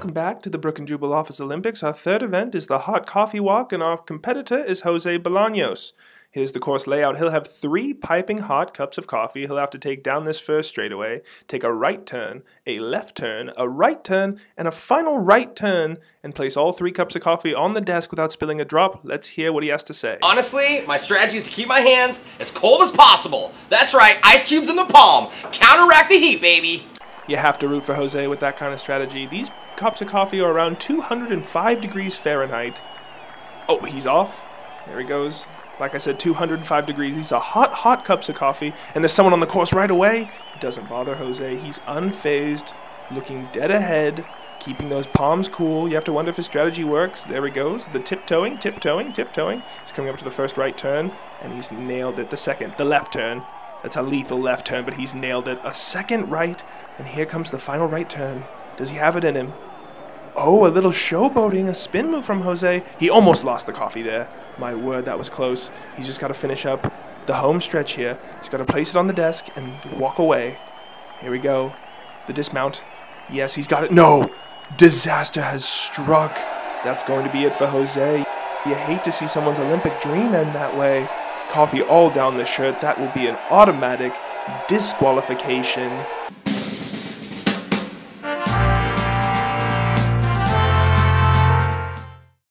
Welcome back to the Brooke and Jubal Office Olympics. Our third event is the Hot Coffee Walk, and our competitor is Jose Bolaños. Here's the course layout. He'll have three piping hot cups of coffee. He'll have to take down this first straightaway, take a right turn, a left turn, a right turn, and a final right turn, and place all three cups of coffee on the desk without spilling a drop. Let's hear what he has to say. Honestly, my strategy is to keep my hands as cold as possible. That's right, ice cubes in the palm. Counteract the heat, baby. You have to root for Jose with that kind of strategy. These cups of coffee are around 205 degrees Fahrenheit. Oh, he's off. There he goes. Like I said, 205 degrees. These are hot, hot cups of coffee. And there's someone on the course right away. It doesn't bother Jose. He's unfazed, looking dead ahead, keeping those palms cool. You have to wonder if his strategy works. There he goes. The tiptoeing, tiptoeing, tiptoeing. He's coming up to the first right turn, and he's nailed it. The second, the left turn. That's a lethal left turn, but he's nailed it. A second right, and here comes the final right turn. Does he have it in him? Oh, a little showboating, a spin move from Jose. He almost lost the coffee there. My word, that was close. He's just got to finish up the home stretch here. He's got to place it on the desk and walk away. Here we go. The dismount. Yes, he's got it. No! Disaster has struck. That's going to be it for Jose. You hate to see someone's Olympic dream end that way. Coffee all down the shirt. That will be an automatic disqualification.